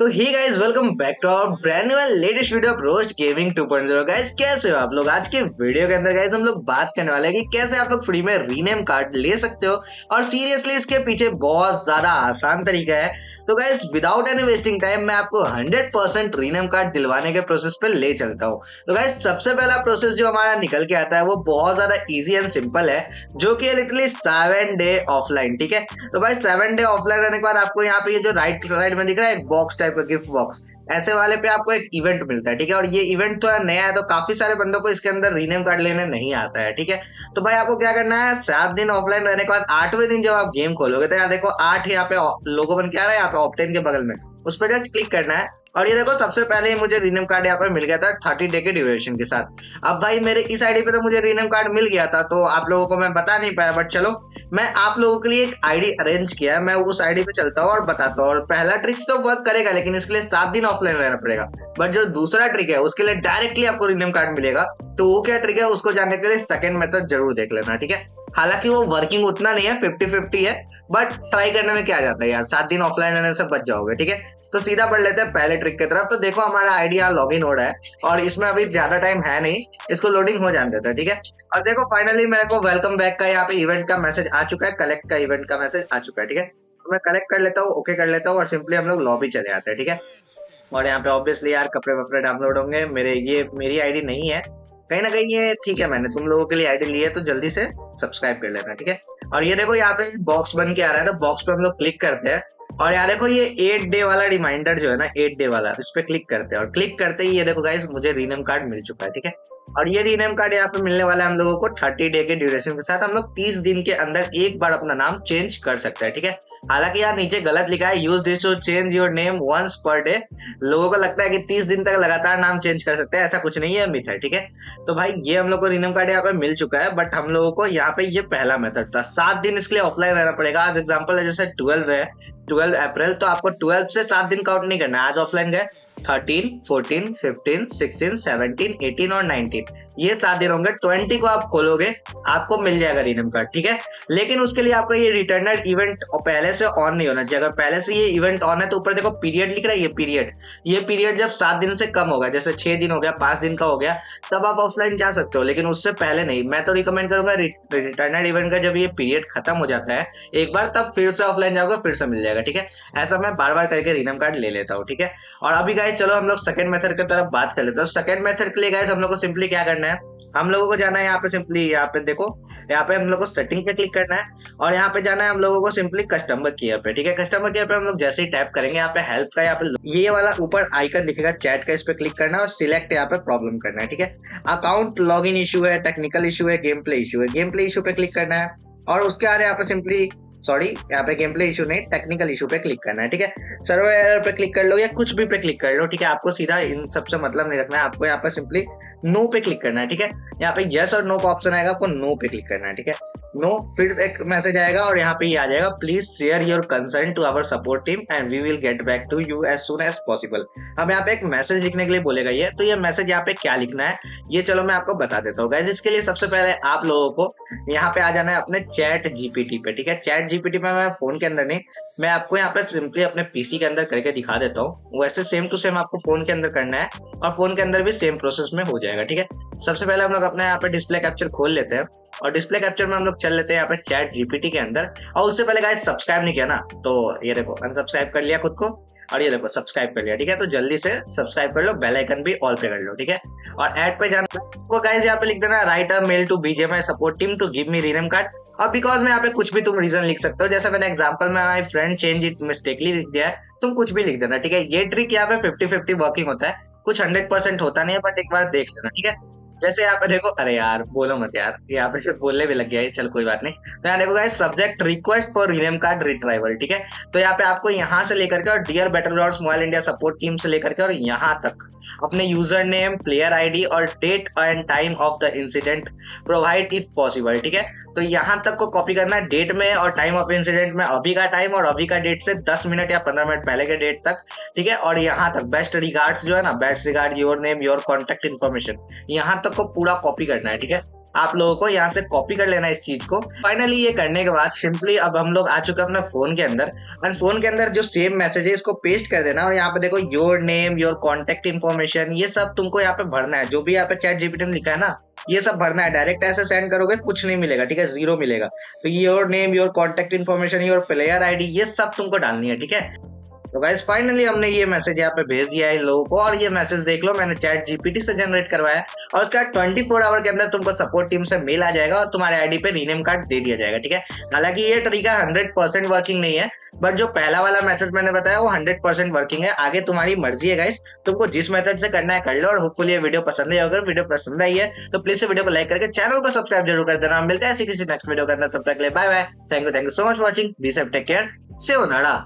तो hi guys welcome back to our brand new latest video of roast gaming 2.0 guys कैसे हो आप लोग? आज के वीडियो के अंदर गाइस हम लोग बात करने वाले हैं कि कैसे आप लोग फ्री में रीनेम कार्ड ले सकते हो और सीरियसली इसके पीछे बहुत ज़्यादा आसान तरीका है। तो guys without any wasting time मैं आपको 100 परसेंट रीनेम कार्ड दिलवाने के प्रोसेस पे ले चलता हूँ। तो गाइस सबसे पहला प्रोसेस जो हमारा निकल के आता है, वो बहुत ज़्यादा इजी एंड सिंपल है, जो कि लिटरली सेवन डे ऑफलाइन ठीक है? तो भाई सेवन डे ऑफलाइन रहने के बाद आपको यहाँ पे ये जो राइट साइड में दिख रहा है, एक बॉक्स टाइप का गिफ्ट बॉक्स ऐसे वाले पे आपको एक इवेंट मिलता है, ठीक है? और ये इवेंट थोड़ा नया है तो काफ़ी सारे बंदों को इसके अंदर रीनेम कार्ड लेने नहीं आता है, ठीक है? तो भाई आपको क्या करना है, सात दिन ऑफलाइन रहने के बाद आठवें दिन जब आप गेम खोलोगे तो यहाँ देखो आठ यहाँ पे, लोगो बन के आ रहा है, यहाँ पे ऑप्टेन के बगल में। उस पर जस्ट क्लिक करना है। और ये देखो, सबसे पहले ही मुझे रीनम कार्ड यहाँ पर मिल गया था, थर्टी डे के ड्यूरेशन के साथ। अब भाई, मेरे इस आईडी पे तो मुझे रीनम कार्ड मिल गया था तो आप लोगों को मैं बता नहीं पाया बट चलो, मैं आप लोगों के लिए एक आईडी अरेंज किया है, मैं उस आईडी पे चलता हूँ और बताता हूँ। और पहला ट्रिक्स तो वर्क करेगा, लेकिन इसके लिए सात दिन ऑफलाइन रहना पड़ेगा। बट जो दूसरा ट्रिक है, उसके लिए डायरेक्टली आपको रीनम कार्ड मिलेगा। तो वो क्या ट्रिक है, उसको जानने के लिए सेकंड मेथड ज़रूर देख लेना, ठीक है? हालाँकि वो वर्किंग उतना नहीं है फिफ्टी फिफ्टी है बट ट्राई करने में क्या जाता है यार? सात दिन ऑफलाइन रहने से बच जाओगे, ठीक है? तो सीधा पढ़ लेते हैं पहले ट्रिक की तरफ़। तो देखो हमारा आईडी यहाँ लॉग इन हो रहा है और इसमें अभी ज़्यादा टाइम है नहीं। इसको लोडिंग हो जाने देता है, ठीक है? और देखो फाइनली मेरे को वेलकम बैक का यहाँ पे इवेंट का मैसेज आ चुका है कलेक्ट का इवेंट का मैसेज आ चुका है, ठीक है? तो मैं कलेक्ट कर लेता हूँ ओके कर लेता हूँ और सिंपली हम लोग लॉबी चले आते हैं, ठीक है? और यहाँ पे ऑब्वियसली यार कपड़े वपड़े डाउनलोड होंगे। मेरे, ये मेरी आईडी नहीं है। कहीं ना कहीं ये ठीक है मैंने, तुम लोगों के लिए आईडी ली है तो जल्दी से सब्सक्राइब कर लेना, ठीक है? और ये देखो यहाँ पे बॉक्स बन के आ रहा है तो बॉक्स पे हम लोग क्लिक करते हैं। और यहाँ देखो ये एट डे वाला रिमाइंडर जो है ना एट डे वाला, इस पे क्लिक करते हैं। और क्लिक करते ही ये देखो गाइस मुझे रीनेम कार्ड मिल चुका है, ठीक है? और ये रीनेम कार्ड यहाँ पे मिलने वाला है हम लोगों को थर्टी डे के ड्यूरेशन के साथ। हम लोग तीस दिन के अंदर एक बार अपना नाम चेंज कर सकते हैं, ठीक है? हालाँकि यार नीचे गलत लिखा है use this to change your name once per day लोगों को लगता है कि तीस दिन तक लगातार नाम चेंज कर सकते हैं, ऐसा कुछ नहीं है मिथ ठीक है? तो भाई, ये हम लोग को रिनम कार्ड यहाँ पे मिल चुका है बट हम लोगों को यहाँ पे ये पहला मेथड था। सात दिन इसके लिए ऑफलाइन रहना पड़ेगा। आज एग्ज़ाम्पल है, जैसे ट्वेल्व है ट्वेल्व अप्रैल तो आपको ट्वेल्व से सात दिन काउंट नहीं करना है। आज ऑफलाइन गए thirteen fourteen fifteen sixteen seventeen eighteen और नाइनटीन ये सात दिन होंगे ट्वेंटी को आप खोलोगे, आपको मिल जाएगा रिनम कार्ड ठीक है? लेकिन उसके लिए आपका ये रिटर्नर इवेंट पहले से ऑन नहीं होना चाहिए। अगर पहले से ये इवेंट ऑन है तो ऊपर देखो पीरियड लिख रहा है, ये पीरियड ये पीरियड जब सात दिन से कम होगा, जैसे छह दिन हो गया, पाँच दिन का हो गया, तब आप ऑफलाइन जा सकते हो, लेकिन उससे पहले नहीं। मैं तो रिकमेंड करूँगा रिटर्नर इवेंट का जब ये पीरियड खत्म हो जाता है, एक बार तब फिर से ऑफलाइन जाओगे, फिर से मिल जाएगा, ठीक है? ऐसा मैं बार बार करके रिनम कार्ड ले लेता हूँ, ठीक है? और अभी गाइज़ चलो हम लोग सेकंड मेथड की तरफ़ बात कर लेते हैं। सेकंड मेथड के लिए गाइज़ हम लोग को सिंपली क्या करना है? हम लोगों को जाना है यहाँ पे सिंपली यहाँ पे देखो यहाँ पे हम लोग को सेटिंग पे क्लिक करना है और यहाँ पे जाना है हम लोगों को सिंपली कस्टमर केयर पे ठीक है कस्टमर केयर पे हम लोग जैसे ही टैप करेंगे यहाँ पे हेल्प का यहाँ पे ये वाला ऊपर आइकन दिखेगा चैट का इस पे क्लिक करना है और सिलेक्ट यहाँ पे प्रॉब्लम करना है ठीक है अकाउंट लॉग इन इशू है टेक्निकल इशू है गेम प्ले इशू है गेम प्ले इशू पे क्लिक करना है और उसके आ रहे यहाँ पे सिंपली सॉरी यहाँ पे गेम प्ले इशू नहीं टेक्निकल इशू पे क्लिक करना है ठीक है सर्वर एरर पे क्लिक कर लो या कुछ भी पे क्लिक कर लो ठीक है आपको सीधा इन सबसे मतलब नहीं रखना है आपको यहाँ पे सिंपली नो पे क्लिक करना है, ठीक है? यहाँ पे यस और नो का ऑप्शन आएगा, आपको नो पे क्लिक करना है, ठीक है? नो फिर एक मैसेज आएगा और यहाँ पे ये आ जाएगा please share your concern to our support team and we will get back to you as soon as possible अब यहाँ पे एक मैसेज लिखने के लिए बोलेगा ये तो ये मैसेज यहाँ पे क्या लिखना है? ये चलो मैं आपको बता देता हूँ गैस इसके लिए सबसे पहले आप लोगों को यहाँ पे आ जाना है अपने चैट जीपीटी पे, ठीक है? चैट जीपीटी में मैं फ़ोन के अंदर नहीं, मैं आपको यहाँ पे सिंपली अपने पीसी के अंदर करके दिखा देता हूँ, वैसे सेम टू सेम आपको फ़ोन के अंदर करना है और फ़ोन के अंदर भी सेम प्रोसेस में हो जाएगा, ठीक है? सबसे पहले हम लोग अपने यहाँ पे डिस्प्ले कैप्चर खोल लेते हैं और डिस्प्ले कैप्चर में हम लोग चल लेते हैं यहाँ पे चैट जीपीटी के अंदर। और उससे पहले गाइस सब्सक्राइब नहीं किया ना तो ये देखो अनसब्सक्राइब कर लिया खुद को और ये देखो सब्सक्राइब कर लिया, ठीक है? तो जल्दी से सब्सक्राइब कर लो बेल आइकन भी ऑल पे कर लो, ठीक है? और एड पे जाना को गाइस यहाँ पे लिख देना write a mail to BGMI support team to give me rename card और बिकॉज़ में यहाँ पे कुछ भी तुम रीजन लिख सकते हो, जैसे मैंने एग्ज़ाम्पल में my friend change it mistakenly लिख दिया है, तुम कुछ भी लिख देना, ठीक है? ये ट्रिक यहाँ पे फिफ्टी फिफ्टी वर्किंग होता है। कुछ हंड्रेड परसेंट होता नहीं है बट एक बार देख लेना ठीक है? जैसे यहाँ पे देखो, अरे यार, बोलो मत यार, यहाँ पे सिर्फ़ बोलने भी लग गया है, चल कोई बात नहीं। तो यहाँ देखो guys subject request for rename card retrieval ठीक है? तो यहाँ पे आपको यहाँ से लेकर के और dear better dots mobile India support team से लेकर के और यहाँ तक अपने यूज़र नेम प्लेयर आईडी और date and time of the incident provide if possible ठीक है? तो यहाँ तक को कॉपी करना है डेट में और टाइम ऑफ़ इंसिडेंट में, अभी का टाइम और अभी का डेट से 10 मिनट या 15 मिनट पहले के डेट तक, ठीक है? और यहाँ तक बेस्ट रिगार्ड्स जो है ना best regard your name your contact information यहाँ तक को पूरा कॉपी करना है, ठीक है? आप लोगों को यहाँ से कॉपी कर लेना इस चीज़ को। फाइनली ये करने के बाद सिंपली अब हम लोग आ चुके हैं अपने फ़ोन के अंदर। एंड फ़ोन के अंदर जो सेम मैसेज है, इसको पेस्ट कर देना। और यहाँ पे देखो your name your contact information ये सब तुमको यहाँ पे भरना है। जो भी यहाँ पे चैट जीपीटी में लिखा है ना, ये सब भरना है। डायरेक्ट ऐसे सेंड करोगे, कुछ नहीं मिलेगा, ठीक है? ज़ीरो मिलेगा। तो your name your contact information your player ID ये सब तुमको डालनी है, ठीक है? तो गाइज़ फाइनली हमने ये मैसेज यहाँ पे भेज दिया है लोगों को और ये मैसेज देख लो, मैंने चैट जीपीटी से जनरेट करवाया और उसका 24 आवर के अंदर तुमको सपोर्ट टीम से मेल आ जाएगा और तुम्हारे आईडी पे रीनेम कार्ड दे दिया जाएगा, ठीक है? हालाँकि ये तरीका 100% वर्किंग नहीं है बट जो पहला वाला मेथड मैंने बताया वो 100% वर्किंग है। आगे तुम्हारी मर्ज़ी है गाइस तुमको जिस मेथड से करना है कर लो और होपफुली ये वीडियो पसंद है अगर वीडियो पसंद आई है तो प्लीज़ वीडियो को लाइक करके चैनल को सब्सक्राइब ज़रूर कर देना। मिलता है ऐसी किसी नेक्स्ट वीडियो के अंदर, तब तक ले bye bye thank you thank you so much watching be safe take care से नड़ा